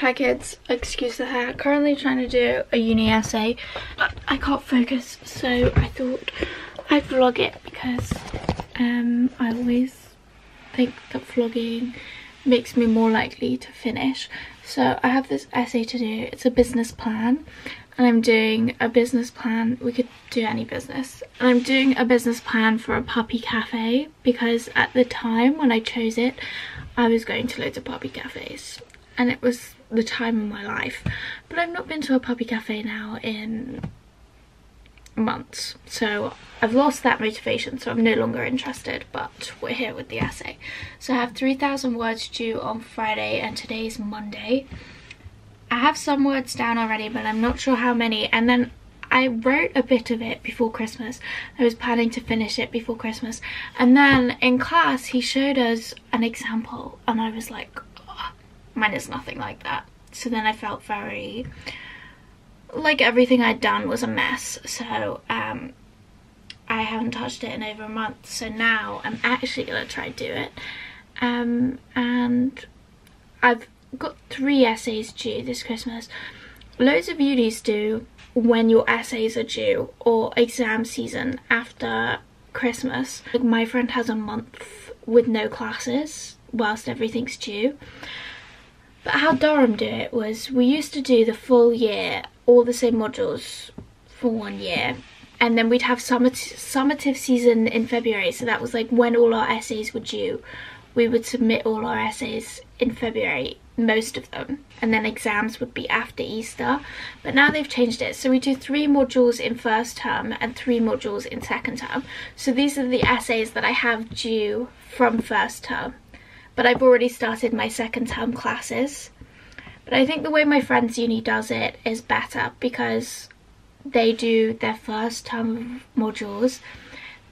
Hi kids, excuse the hair. Currently trying to do a uni essay, but I can't focus, so I thought I'd vlog it because um, I always think that vlogging makes me more likely to finish. So I have this essay to do. It's a business plan, and I'm doing a business plan. We could do any business. And I'm doing a business plan for a puppy cafe because at the time when I chose it, I was going to loads of puppy cafes and it was the time of my life. But I've not been to a puppy cafe now in months. So I've lost that motivation so I'm no longer interested but we're here with the essay. So I have 3,000 words due on Friday and today's Monday. I have some words down already but I'm not sure how many. And then I wrote a bit of it before Christmas. I was planning to finish it before Christmas. And then in class, he showed us an example and I was like, mine is nothing like that. So then I felt very, like everything I'd done was a mess. So um, I haven't touched it in over a month. So now I'm actually going to try do it. Um, and I've got three essays due this Christmas. Loads of unis do when your essays are due or exam season after Christmas. Like my friend has a month with no classes whilst everything's due. But how Durham do it was we used to do the full year, all the same modules for one year. And then we'd have summative, summative season in February. So that was like when all our essays were due. We would submit all our essays in February, most of them. And then exams would be after Easter. But now they've changed it. So we do three modules in first term and three modules in second term. So these are the essays that I have due from first term but I've already started my second term classes. But I think the way my friend's uni does it is better because they do their first term modules,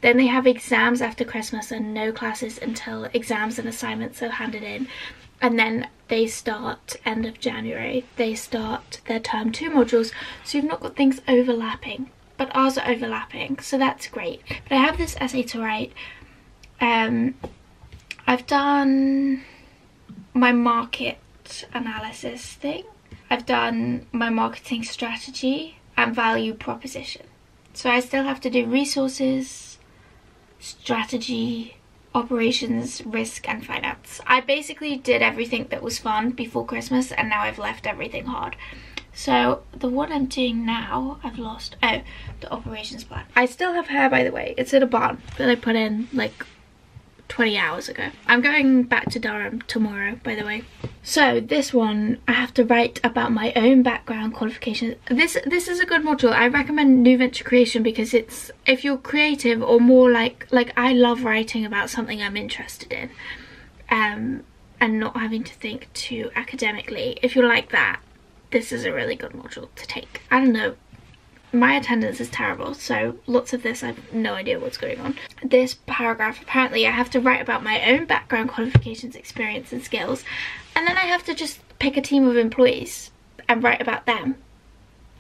then they have exams after Christmas and no classes until exams and assignments are handed in. And then they start end of January, they start their term two modules. So you've not got things overlapping, but ours are overlapping. So that's great. But I have this essay to write um, I've done my market analysis thing. I've done my marketing strategy and value proposition. So I still have to do resources, strategy, operations, risk and finance. I basically did everything that was fun before Christmas and now I've left everything hard. So the one I'm doing now, I've lost, oh, the operations plan. I still have hair by the way. It's in a bun that I put in like 20 hours ago. I'm going back to Durham tomorrow, by the way. So this one, I have to write about my own background qualifications. This this is a good module. I recommend New Venture Creation because it's, if you're creative or more like, like I love writing about something I'm interested in. Um, and not having to think too academically. If you're like that, this is a really good module to take. I don't know, my attendance is terrible so lots of this I have no idea what's going on. This paragraph apparently I have to write about my own background, qualifications, experience and skills and then I have to just pick a team of employees and write about them.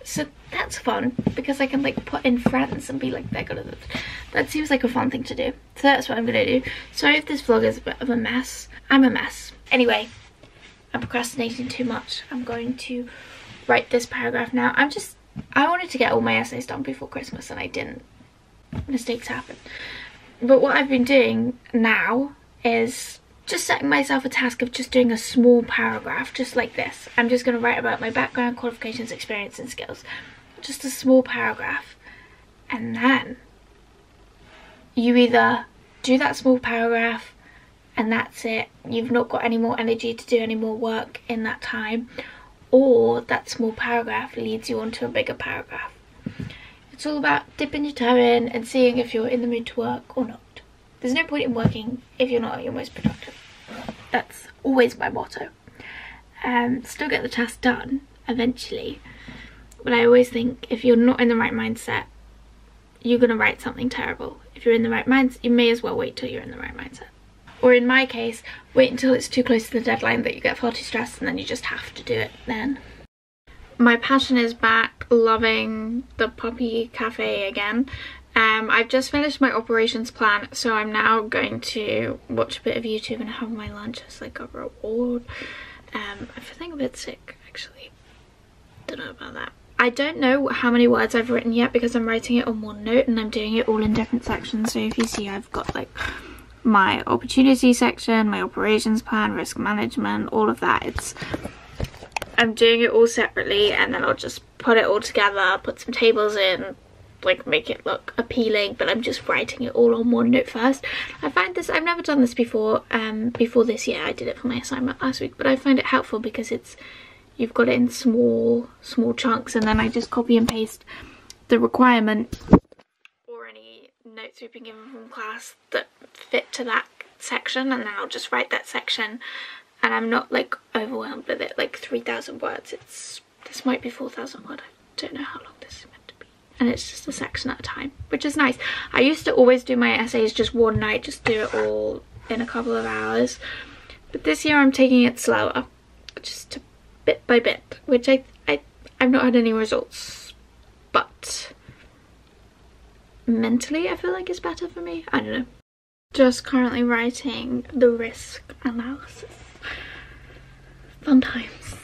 So that's fun because I can like put in friends and be like they're gonna that seems like a fun thing to do. So that's what I'm gonna do. Sorry if this vlog is a bit of a mess. I'm a mess. Anyway, I'm procrastinating too much. I'm going to write this paragraph now. I'm just I wanted to get all my essays done before Christmas and I didn't. Mistakes happen. But what I've been doing now is just setting myself a task of just doing a small paragraph, just like this. I'm just going to write about my background, qualifications, experience and skills. Just a small paragraph. And then you either do that small paragraph and that's it. You've not got any more energy to do any more work in that time or that small paragraph leads you onto a bigger paragraph. It's all about dipping your toe in and seeing if you're in the mood to work or not. There's no point in working if you're not at your most productive. That's always my motto. Um, still get the task done eventually, but I always think if you're not in the right mindset, you're going to write something terrible. If you're in the right mindset, you may as well wait till you're in the right mindset. Or in my case, wait until it's too close to the deadline that you get far too stressed and then you just have to do it then. My passion is back, loving the puppy cafe again. Um, I've just finished my operations plan, so I'm now going to watch a bit of YouTube and have my lunch as like a reward. Um, I'm feeling a bit sick, actually. Don't know about that. I don't know how many words I've written yet because I'm writing it on OneNote and I'm doing it all in different sections. So if you see I've got like my opportunity section, my operations plan, risk management, all of that. It's I'm doing it all separately and then I'll just put it all together, put some tables in, like make it look appealing but I'm just writing it all on OneNote first. I find this, I've never done this before, um, before this year I did it for my assignment last week but I find it helpful because it's, you've got it in small, small chunks and then I just copy and paste the requirement notes we've been given from class that fit to that section and then I'll just write that section and I'm not like overwhelmed with it like 3,000 words. It's this might be 4,000 words. I don't know how long this is meant to be. And it's just a section at a time which is nice. I used to always do my essays just one night just do it all in a couple of hours. But this year I'm taking it slower just bit by bit which I, I I've not had any results. But mentally I feel like it's better for me. I don't know. Just currently writing the risk analysis. Fun times.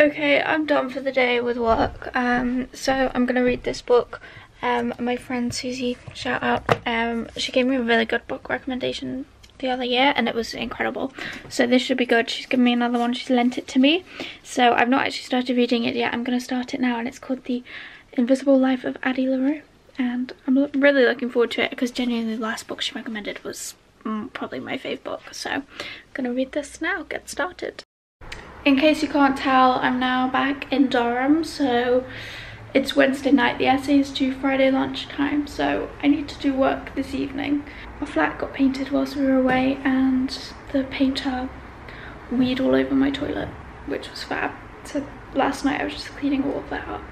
Okay i'm done for the day with work. Um so i'm gonna read this book. Um my friend susie shout out. Um she gave me a really good book recommendation the other year and it was incredible. So this should be good. She's given me another one. She's lent it to me. So i've not actually started reading it yet. I'm gonna start it now and it's called the invisible life of addie larue and i'm really looking forward to it because genuinely the last book she recommended was mm, probably my fave book so i'm gonna read this now get started. In case you can't tell i'm now back in durham so it's wednesday night the essay is due friday lunchtime so i need to do work this evening. My flat got painted whilst we were away and the painter weed all over my toilet which was fab. So last night i was just cleaning all of that up.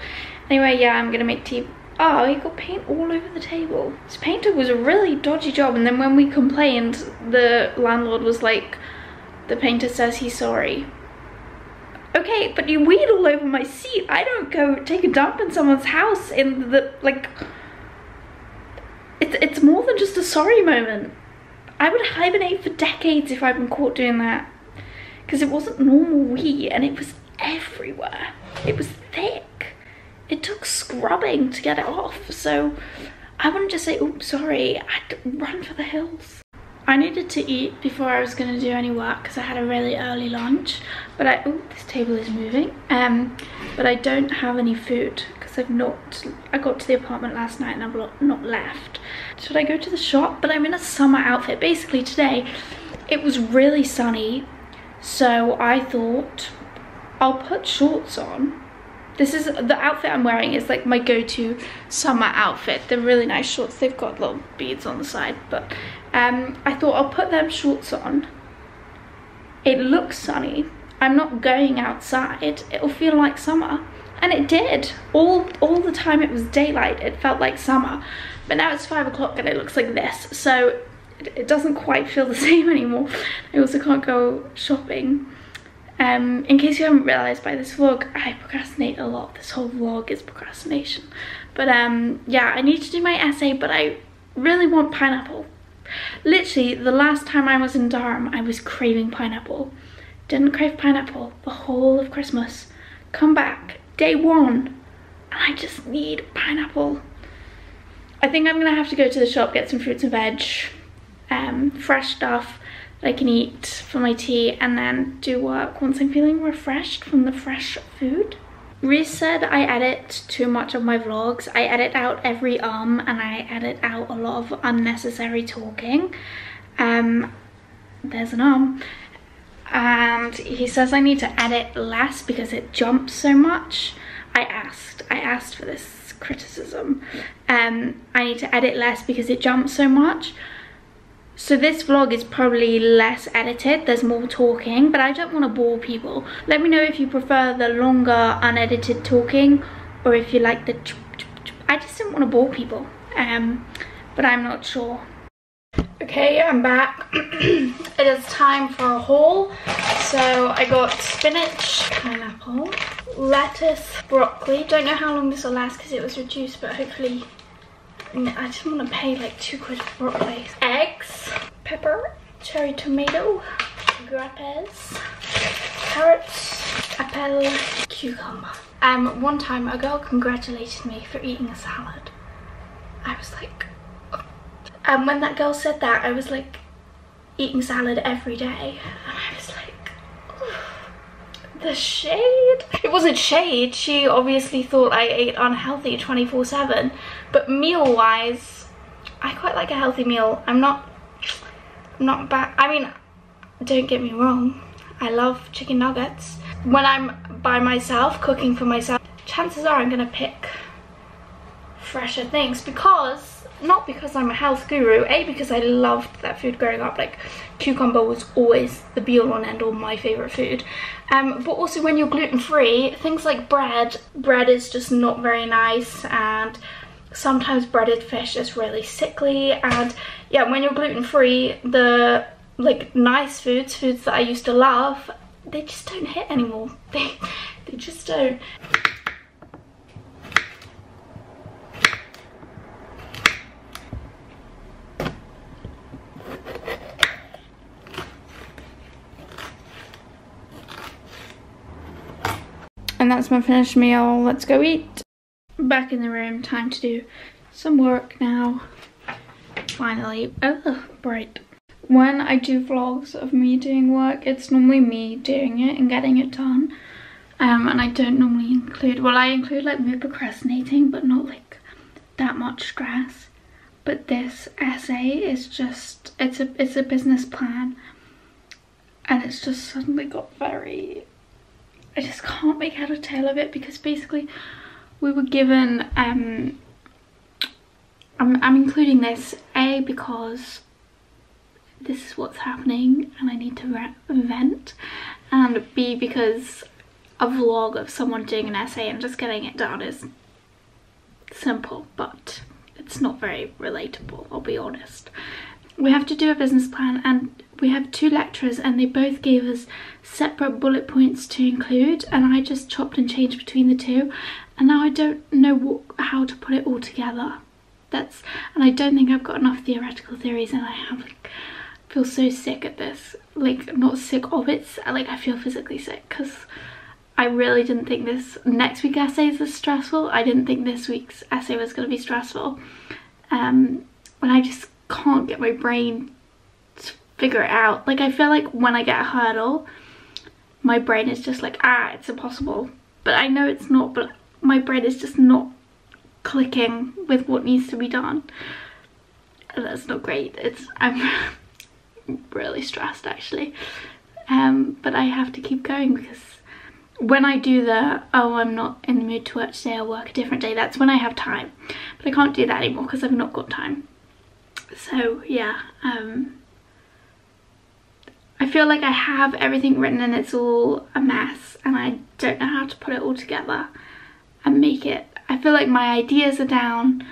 Anyway yeah i'm gonna make tea oh, he got paint all over the table. This painter was a really dodgy job. And then when we complained, the landlord was like, the painter says he's sorry. Okay, but you weed all over my seat. I don't go take a dump in someone's house in the, like, it's, it's more than just a sorry moment. I would hibernate for decades if I'd been caught doing that. Because it wasn't normal wee and it was everywhere. It was thick it took scrubbing to get it off. So I wouldn't just say, oops, sorry, I'd run for the hills. I needed to eat before I was going to do any work because I had a really early lunch. But I, oh, this table is moving. Um, but I don't have any food because I've not, I got to the apartment last night and I've not left. Should I go to the shop? But I'm in a summer outfit. Basically today, it was really sunny. So I thought I'll put shorts on this is the outfit I'm wearing is like my go-to summer outfit. They're really nice shorts. They've got little beads on the side, but um, I thought I'll put them shorts on. It looks sunny. I'm not going outside. It'll feel like summer. And it did. All, all the time it was daylight, it felt like summer. But now it's five o'clock and it looks like this. So it, it doesn't quite feel the same anymore. I also can't go shopping um, in case you haven't realised by this vlog, I procrastinate a lot. This whole vlog is procrastination. But um, yeah, I need to do my essay, but I really want pineapple. Literally, the last time I was in Durham, I was craving pineapple. Didn't crave pineapple the whole of Christmas. Come back, day one, and I just need pineapple. I think I'm gonna have to go to the shop, get some fruits and veg, um, fresh stuff, I can eat for my tea and then do work once I'm feeling refreshed from the fresh food. Rhys said I edit too much of my vlogs. I edit out every um and I edit out a lot of unnecessary talking. Um, there's an um. And he says I need to edit less because it jumps so much. I asked, I asked for this criticism. Um, I need to edit less because it jumps so much. So this vlog is probably less edited, there's more talking, but I don't want to bore people. Let me know if you prefer the longer unedited talking or if you like the I just didn't want to bore people, um, but I'm not sure. Okay, I'm back. it is time for a haul. So I got spinach, pineapple, lettuce, broccoli. Don't know how long this will last because it was reduced, but hopefully I just want to pay like two quid for broccoli. Eggs, pepper, cherry tomato, grapes, carrots, apple, cucumber. Um, one time a girl congratulated me for eating a salad. I was like, oh. and when that girl said that, I was like eating salad every day. And I was like, oh, the shade. It wasn't shade. She obviously thought I ate unhealthy 24 seven, but meal wise, I quite like a healthy meal. I'm not, not bad. I mean, don't get me wrong. I love chicken nuggets. When I'm by myself, cooking for myself, chances are I'm gonna pick fresher things because not because I'm a health guru, A, because I loved that food growing up, like cucumber was always the be all and end all my favourite food. Um, but also when you're gluten free, things like bread, bread is just not very nice and sometimes breaded fish is really sickly and yeah, when you're gluten free, the like nice foods, foods that I used to love, they just don't hit anymore. They, they just don't. And that's my finished meal. Let's go eat. Back in the room, time to do some work now. Finally. Oh, bright. When I do vlogs of me doing work, it's normally me doing it and getting it done. Um, and I don't normally include, well I include like me procrastinating, but not like that much stress. But this essay is just, it's a, it's a business plan. And it's just suddenly got very I just can't make head or tail of it because basically we were given um I'm, I'm including this a because this is what's happening and I need to vent. And b because a vlog of someone doing an essay and just getting it done is simple but it's not very relatable I'll be honest. We have to do a business plan and we have two lecturers and they both gave us separate bullet points to include and I just chopped and changed between the two and now I don't know what, how to put it all together. That's and I don't think I've got enough theoretical theories and I have like feel so sick at this like not sick of it like I feel physically sick because I really didn't think this next week essays was stressful I didn't think this week's essay was going to be stressful um and I just can't get my brain to figure it out. Like I feel like when I get a hurdle, my brain is just like, ah, it's impossible. But I know it's not, but my brain is just not clicking with what needs to be done. And that's not great. It's I'm really stressed actually. Um, but I have to keep going because when I do the, oh, I'm not in the mood to work today, I'll work a different day, that's when I have time. But I can't do that anymore because I've not got time so yeah um I feel like I have everything written and it's all a mess and I don't know how to put it all together and make it I feel like my ideas are down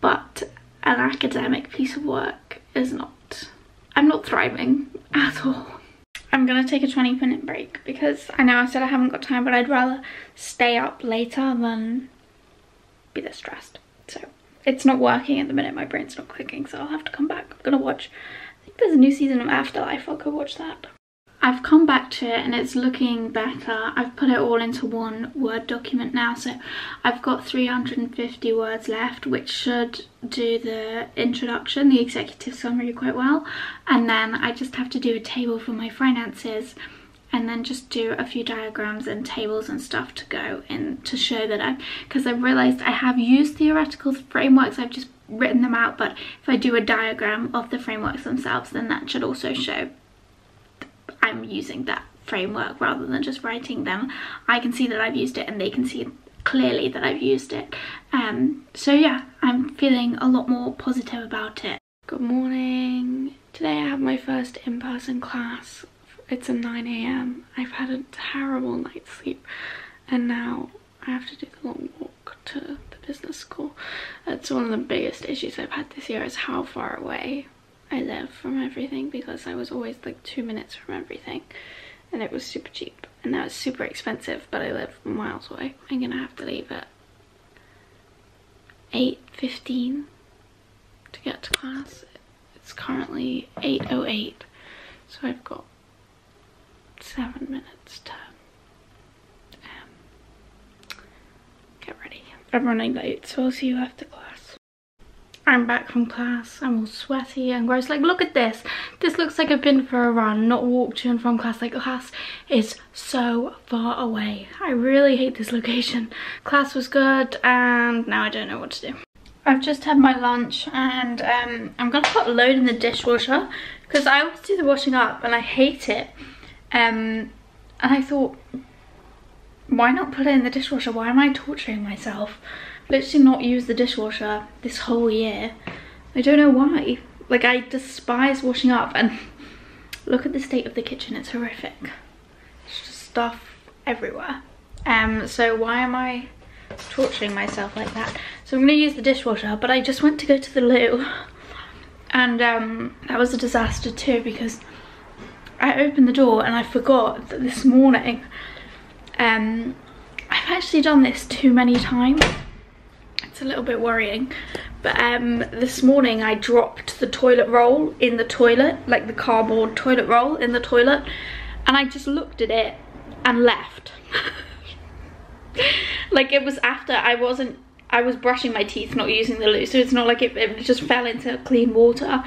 but an academic piece of work is not I'm not thriving at all I'm gonna take a 20 minute break because I know I said I haven't got time but I'd rather stay up later than be this stressed so it's not working at the minute. My brain's not clicking, so I'll have to come back. I'm gonna watch, I think there's a new season of Afterlife. I'll go watch that. I've come back to it and it's looking better. I've put it all into one Word document now. So I've got 350 words left, which should do the introduction, the executive summary quite well. And then I just have to do a table for my finances and then just do a few diagrams and tables and stuff to go in to show that I because I've realized I have used theoretical frameworks I've just written them out but if I do a diagram of the frameworks themselves then that should also show I'm using that framework rather than just writing them. I can see that I've used it and they can see clearly that I've used it. Um so yeah I'm feeling a lot more positive about it. Good morning. Today I have my first in-person class. It's a 9 a.m. I've had a terrible night's sleep. And now I have to do the long walk to the business school. That's one of the biggest issues I've had this year is how far away I live from everything because I was always like two minutes from everything and it was super cheap and now it's super expensive but I live miles away. I'm gonna have to leave at 8.15 to get to class. It's currently 8.08 so I've got seven minutes to um, get ready. I'm running late, so I'll see you after class. I'm back from class. I'm all sweaty and gross. Like, look at this. This looks like I've been for a run, not walked to and from class. Like, class is so far away. I really hate this location. Class was good, and now I don't know what to do. I've just had my lunch and um, I'm gonna put a load in the dishwasher because I always do the washing up and I hate it. Um, and I thought, why not put it in the dishwasher? Why am I torturing myself? Literally not use the dishwasher this whole year. I don't know why. Like I despise washing up and look at the state of the kitchen, it's horrific. It's just stuff everywhere. Um, so why am I torturing myself like that? So I'm gonna use the dishwasher, but I just went to go to the loo and um, that was a disaster too because I opened the door and I forgot that this morning um, I've actually done this too many times. A little bit worrying. But um, this morning I dropped the toilet roll in the toilet, like the cardboard toilet roll in the toilet. And I just looked at it and left. like it was after I wasn't, I was brushing my teeth, not using the loo. So it's not like it, it just fell into clean water.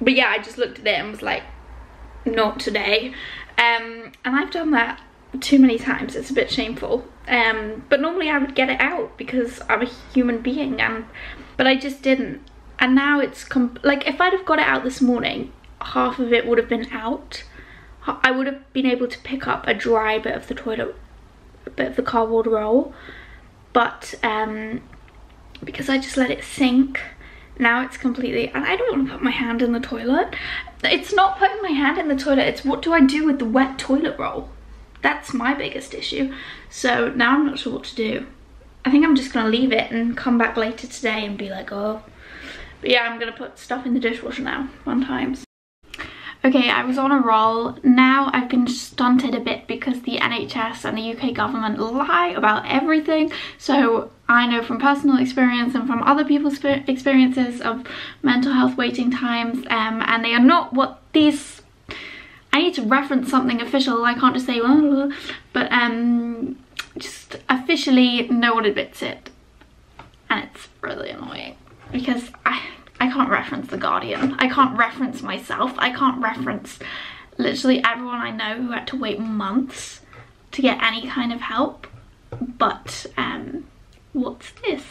But yeah, I just looked at it and was like, not today. Um, and I've done that too many times. It's a bit shameful. Um, but normally I would get it out because I'm a human being, and but I just didn't. And now it's like if I'd have got it out this morning, half of it would have been out. I would have been able to pick up a dry bit of the toilet, a bit of the cardboard roll, but um, because I just let it sink, now it's completely, and I don't want to put my hand in the toilet. It's not putting my hand in the toilet, it's what do I do with the wet toilet roll? That's my biggest issue. So now I'm not sure what to do. I think I'm just gonna leave it and come back later today and be like, oh. But yeah, I'm gonna put stuff in the dishwasher now, fun times. Okay, I was on a roll. Now I've been stunted a bit because the NHS and the UK government lie about everything. So I know from personal experience and from other people's experiences of mental health waiting times um, and they are not what these... Need to reference something official. I can't just say, but um, just officially no one admits it. And it's really annoying because I I can't reference The Guardian. I can't reference myself. I can't reference literally everyone I know who had to wait months to get any kind of help. But um, what's this?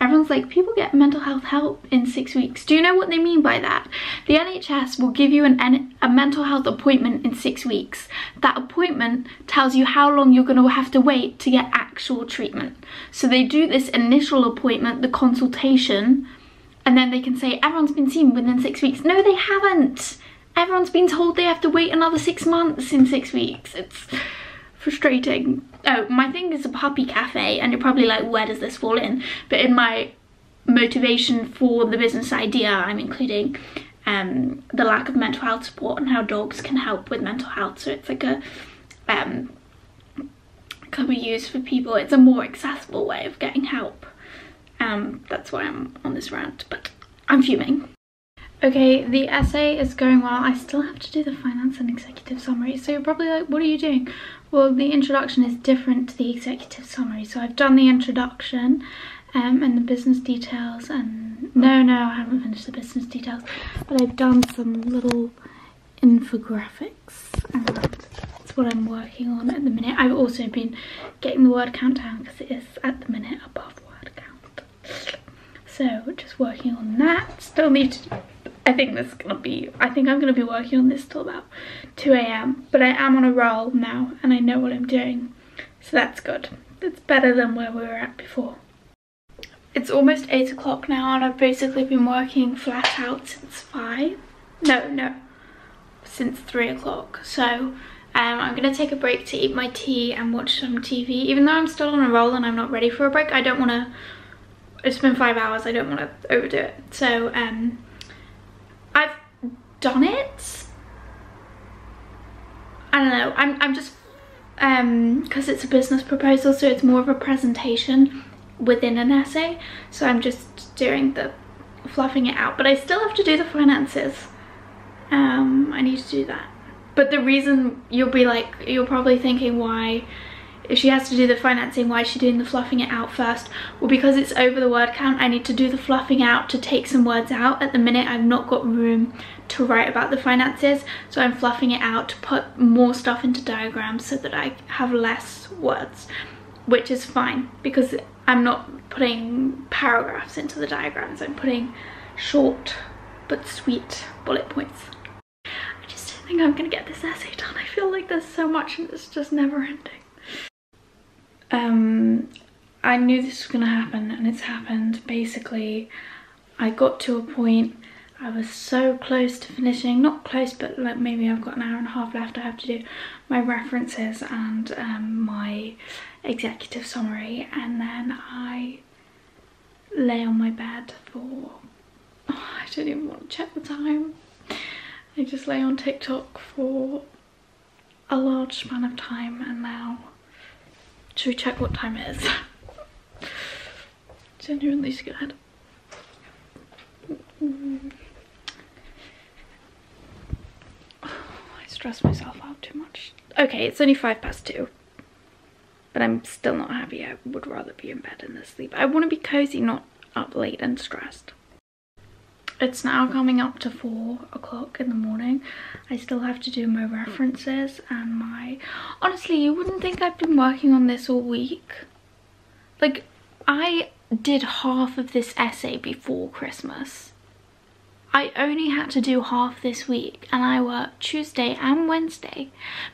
Everyone's like, people get mental health help in six weeks. Do you know what they mean by that? The NHS will give you an, a mental health appointment in six weeks. That appointment tells you how long you're going to have to wait to get actual treatment. So they do this initial appointment, the consultation, and then they can say everyone's been seen within six weeks. No, they haven't. Everyone's been told they have to wait another six months in six weeks. It's frustrating. Oh, my thing is a puppy cafe and you're probably like, where does this fall in? But in my motivation for the business idea, I'm including um, the lack of mental health support and how dogs can help with mental health. So it's like a, um, can be used for people. It's a more accessible way of getting help. Um, that's why I'm on this rant, but I'm fuming. Okay, the essay is going well. I still have to do the finance and executive summary. So you're probably like, what are you doing? Well, the introduction is different to the executive summary. So I've done the introduction um, and the business details and no, no, I haven't finished the business details, but I've done some little infographics and that's what I'm working on at the minute. I've also been getting the word count down because it is at the minute above word count. so just working on that. Still need to, I think this is gonna be, I think I'm gonna be working on this till about 2 a.m. But I am on a roll now and I know what I'm doing. So that's good. That's better than where we were at before. It's almost 8 o'clock now and I've basically been working flat out since 5. No, no, since 3 o'clock. So um, I'm going to take a break to eat my tea and watch some TV. Even though I'm still on a roll and I'm not ready for a break, I don't want to it's been five hours I don't want to overdo it so um done it. I don't know. I'm, I'm just um because it's a business proposal so it's more of a presentation within an essay. So I'm just doing the fluffing it out. But I still have to do the finances. Um I need to do that. But the reason you'll be like, you're probably thinking why if she has to do the financing, why is she doing the fluffing it out first? Well, because it's over the word count, I need to do the fluffing out to take some words out. At the minute, I've not got room to write about the finances, so I'm fluffing it out to put more stuff into diagrams so that I have less words, which is fine because I'm not putting paragraphs into the diagrams. I'm putting short but sweet bullet points. I just don't think I'm gonna get this essay done. I feel like there's so much and it's just never ending um, I knew this was going to happen and it's happened. Basically, I got to a point, I was so close to finishing, not close, but like maybe I've got an hour and a half left. I have to do my references and um, my executive summary and then I lay on my bed for, oh, I don't even want to check the time. I just lay on TikTok for a large span of time and now should we check what time it is? Genuinely scared. I stress myself out too much. Okay, it's only five past two. But I'm still not happy. I would rather be in bed and asleep. I want to be cozy, not up late and stressed. It's now coming up to four o'clock in the morning. I still have to do my references and my... Honestly, you wouldn't think I've been working on this all week. Like, I did half of this essay before Christmas. I only had to do half this week and I worked Tuesday and Wednesday.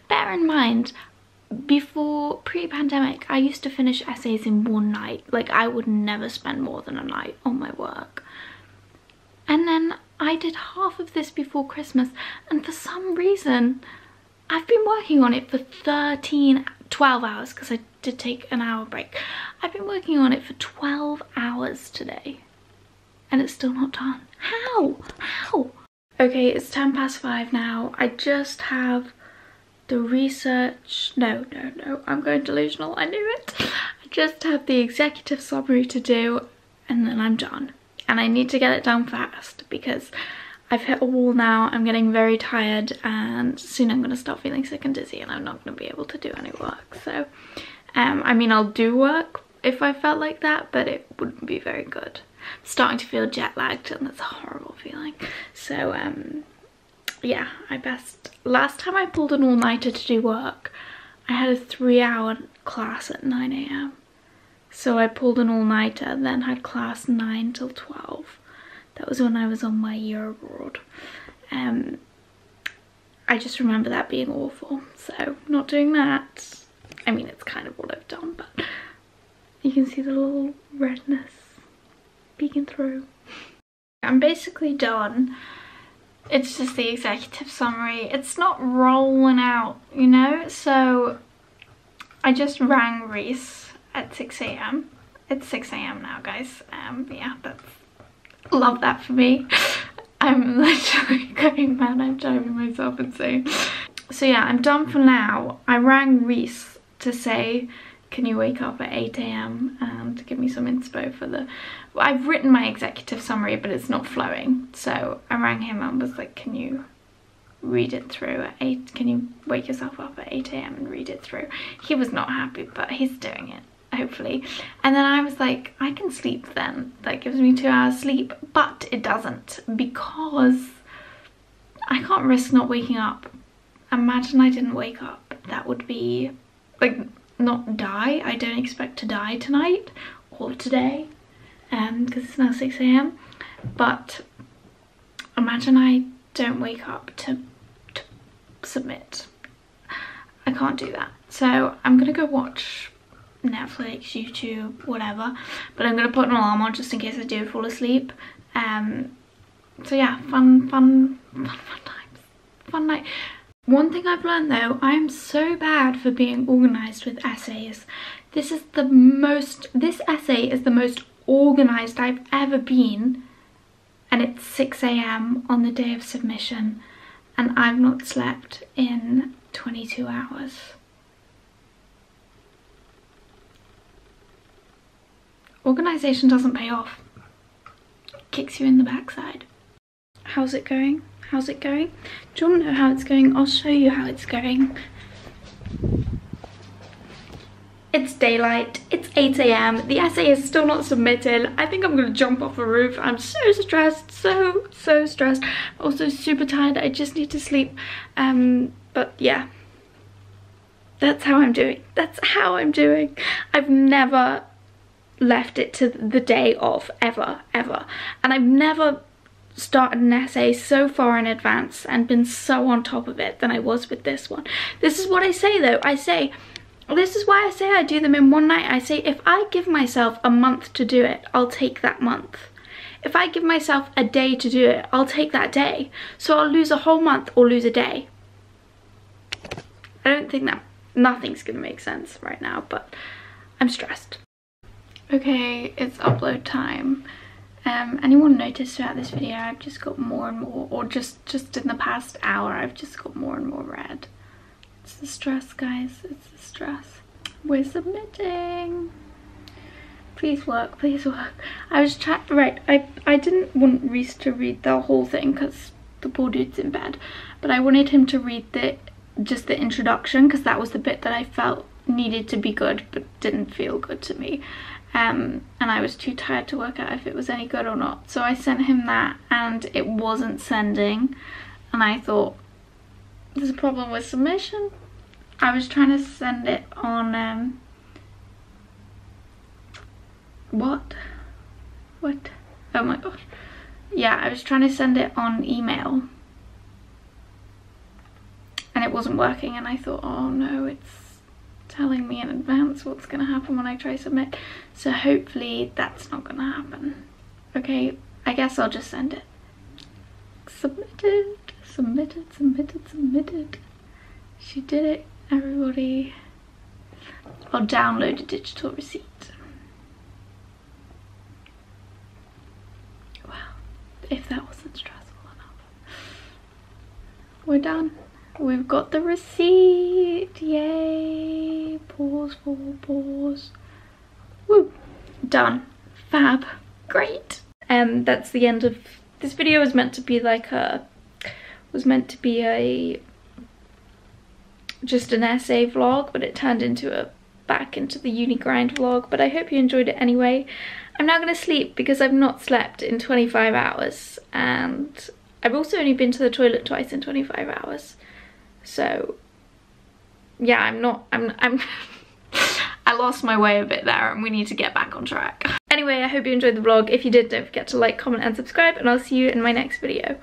Bear in mind, before pre-pandemic, I used to finish essays in one night. Like, I would never spend more than a night on my work. And then I did half of this before Christmas and for some reason I've been working on it for 13, 12 hours because I did take an hour break. I've been working on it for 12 hours today and it's still not done. How? How? Okay, it's 10 past 5 now. I just have the research. No, no, no, I'm going delusional. I knew it. I just have the executive summary to do and then I'm done and I need to get it done fast because I've hit a wall now, I'm getting very tired and soon I'm going to start feeling sick and dizzy and I'm not going to be able to do any work. So, um, I mean, I'll do work if I felt like that, but it wouldn't be very good. I'm starting to feel jet lagged and that's a horrible feeling. So, um, yeah, I best... Last time I pulled an all-nighter to do work, I had a three-hour class at 9am. So I pulled an all-nighter, then had class 9 till 12. That was when I was on my year abroad. Um, I just remember that being awful. So not doing that. I mean, it's kind of what I've done, but you can see the little redness peeking through. I'm basically done. It's just the executive summary. It's not rolling out, you know? So I just rang Rhys at 6 a.m. It's 6 a.m. now, guys. Um, yeah, that's love that for me. I'm literally going mad. I'm driving myself insane. So yeah, I'm done for now. I rang Rhys to say, can you wake up at 8 a.m. and give me some inspo for the... Well, I've written my executive summary, but it's not flowing. So I rang him and was like, can you read it through at 8? Can you wake yourself up at 8 a.m. and read it through? He was not happy, but he's doing it hopefully. And then I was like, I can sleep then. That gives me two hours sleep. But it doesn't because I can't risk not waking up. Imagine I didn't wake up. That would be like not die. I don't expect to die tonight or today um, because it's now 6 a.m. But imagine I don't wake up to, to submit. I can't do that. So I'm gonna go watch Netflix, YouTube, whatever. But I'm going to put an alarm on just in case I do fall asleep. Um, so yeah, fun, fun, fun, fun times. Fun night. One thing I've learned though, I am so bad for being organised with essays. This is the most, this essay is the most organised I've ever been. And it's 6am on the day of submission. And I've not slept in 22 hours. Organisation doesn't pay off. Kicks you in the backside. How's it going? How's it going? Do you want to know how it's going? I'll show you how it's going. It's daylight, it's 8 a.m. The essay is still not submitted. I think I'm gonna jump off a roof. I'm so stressed, so, so stressed. Also super tired, I just need to sleep. Um, but yeah, that's how I'm doing. That's how I'm doing. I've never left it to the day of, ever, ever. And I've never started an essay so far in advance and been so on top of it than I was with this one. This is what I say though. I say, this is why I say I do them in one night. I say if I give myself a month to do it, I'll take that month. If I give myself a day to do it, I'll take that day. So I'll lose a whole month or lose a day. I don't think that nothing's gonna make sense right now, but I'm stressed. Okay, it's upload time. Um, anyone noticed throughout this video I've just got more and more, or just, just in the past hour, I've just got more and more red. It's the stress, guys. It's the stress. We're submitting. Please work, please work. I was trying, right, I, I didn't want Rhys to read the whole thing because the poor dude's in bed. But I wanted him to read the just the introduction because that was the bit that I felt needed to be good but didn't feel good to me. Um, and I was too tired to work out if it was any good or not. So I sent him that and it wasn't sending. And I thought, there's a problem with submission. I was trying to send it on, um, what? What? Oh my gosh. Yeah, I was trying to send it on email and it wasn't working and I thought, oh no, it's telling me in advance what's gonna happen when I try submit. So hopefully that's not gonna happen. Okay, I guess I'll just send it. Submitted submitted, submitted, submitted. She did it, everybody. I'll download a digital receipt. Wow, if that wasn't stressful enough. We're done. We've got the receipt, yay. Pause, pause, pause. Woo, done. Fab, great. Um, that's the end of, this video was meant to be like a was meant to be a just an essay vlog but it turned into a back into the uni grind vlog but I hope you enjoyed it anyway. I'm now to sleep because I've not slept in 25 hours and I've also only been to the toilet twice in 25 hours so yeah I'm not I'm I'm I lost my way a bit there and we need to get back on track. Anyway, I hope you enjoyed the vlog. If you did, don't forget to like, comment and subscribe and I'll see you in my next video.